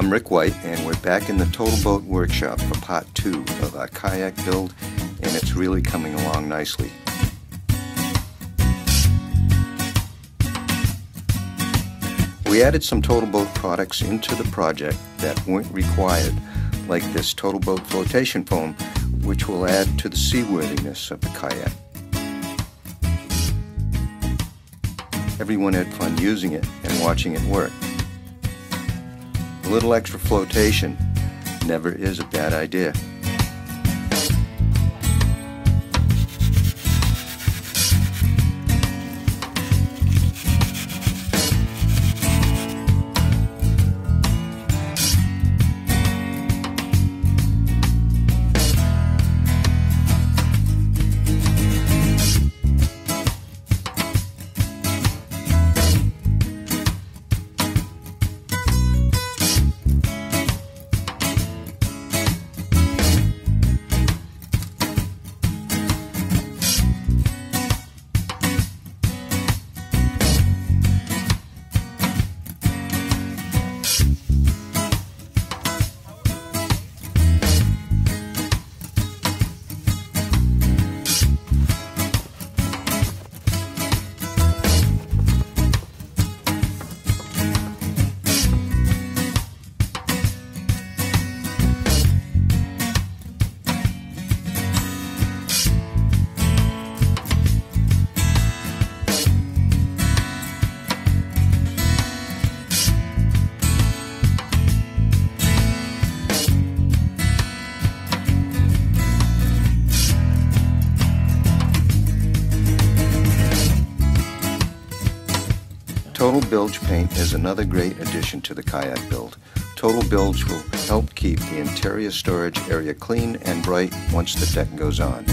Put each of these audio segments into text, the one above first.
I'm Rick White, and we're back in the TotalBoat Workshop for part two of our kayak build, and it's really coming along nicely. We added some TotalBoat products into the project that weren't required, like this TotalBoat flotation foam, which will add to the seaworthiness of the kayak. Everyone had fun using it and watching it work. A little extra flotation never is a bad idea. Total Bilge paint is another great addition to the kayak build. Total Bilge will help keep the interior storage area clean and bright once the deck goes on.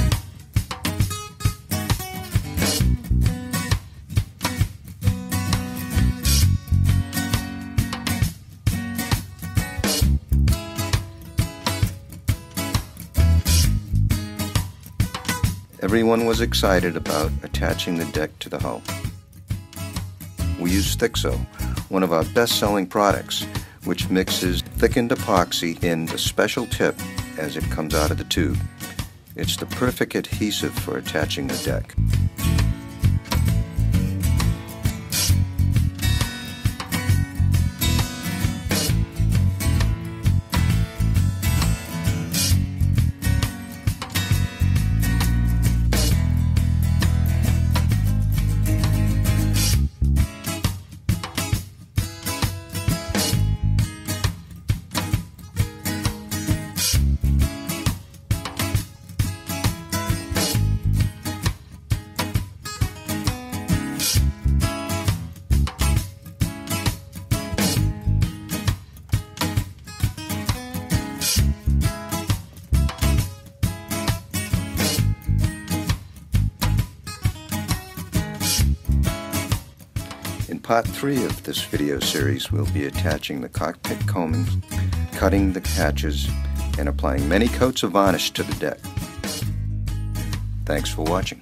Everyone was excited about attaching the deck to the hull we use Thixo, one of our best-selling products, which mixes thickened epoxy in the special tip as it comes out of the tube. It's the perfect adhesive for attaching the deck. Part 3 of this video series, we'll be attaching the cockpit coaming, cutting the hatches, and applying many coats of varnish to the deck. Thanks for watching.